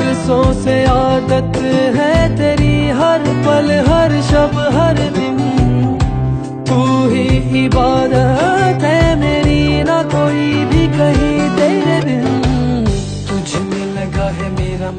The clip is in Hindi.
बरसों से आदत है तेरी हर पल, हर शब, हर दिन। तू ही इबादत है मेरी, ना कोई भी कहीं तेरे दिन तुझ में लगा है मेरा